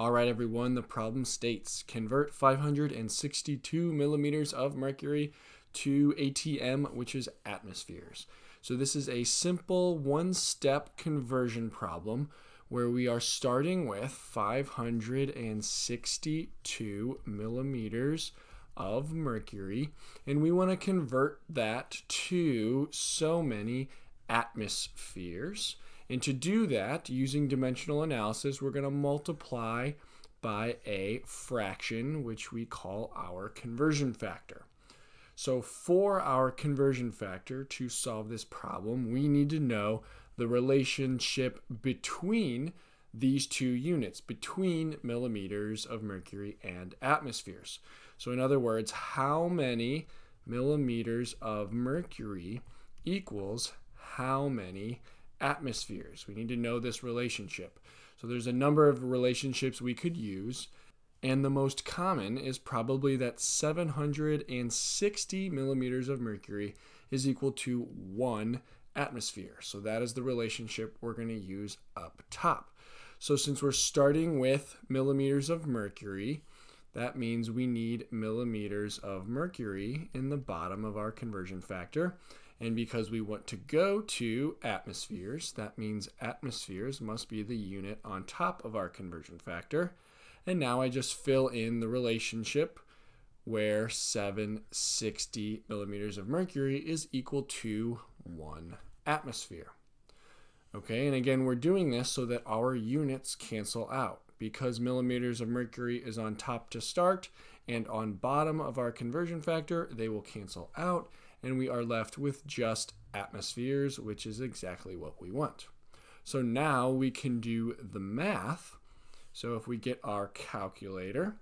All right, everyone, the problem states convert 562 millimeters of mercury to ATM, which is atmospheres. So this is a simple one-step conversion problem where we are starting with 562 millimeters of mercury and we want to convert that to so many atmospheres. And to do that, using dimensional analysis, we're going to multiply by a fraction, which we call our conversion factor. So for our conversion factor to solve this problem, we need to know the relationship between these two units, between millimeters of mercury and atmospheres. So in other words, how many millimeters of mercury equals how many atmospheres? We need to know this relationship. So there's a number of relationships we could use. And the most common is probably that 760 millimeters of mercury is equal to one atmosphere. So that is the relationship we're going to use up top. So since we're starting with millimeters of mercury, that means we need millimeters of mercury in the bottom of our conversion factor. And because we want to go to atmospheres, that means atmospheres must be the unit on top of our conversion factor. And now I just fill in the relationship where 760 millimeters of mercury is equal to one atmosphere. Okay, and again, we're doing this so that our units cancel out. Because millimeters of mercury is on top to start and on bottom of our conversion factor, they will cancel out and we are left with just atmospheres, which is exactly what we want. So now we can do the math so if we get our calculator,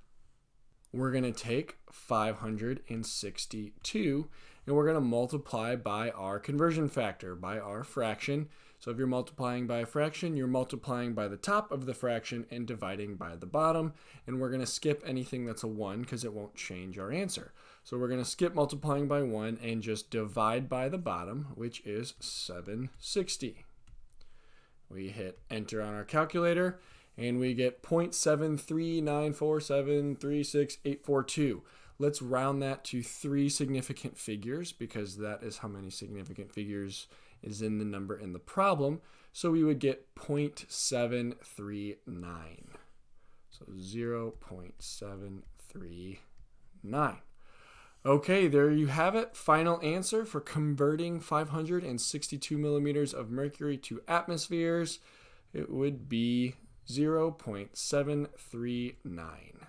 we're going to take 562 and we're going to multiply by our conversion factor, by our fraction. So if you're multiplying by a fraction, you're multiplying by the top of the fraction and dividing by the bottom. And we're going to skip anything that's a 1 because it won't change our answer. So we're going to skip multiplying by 1 and just divide by the bottom, which is 760. We hit enter on our calculator and we get 0.73947368842. Let's round that to three significant figures because that is how many significant figures is in the number in the problem. So we would get 0.739. So 0.739. Okay, there you have it. Final answer for converting 562 millimeters of mercury to atmospheres. It would be 0.739.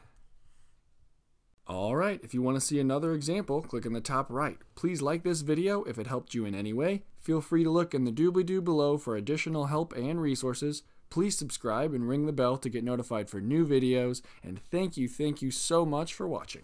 Alright, if you want to see another example, click in the top right. Please like this video if it helped you in any way. Feel free to look in the doobly-doo below for additional help and resources. Please subscribe and ring the bell to get notified for new videos. And thank you, thank you so much for watching.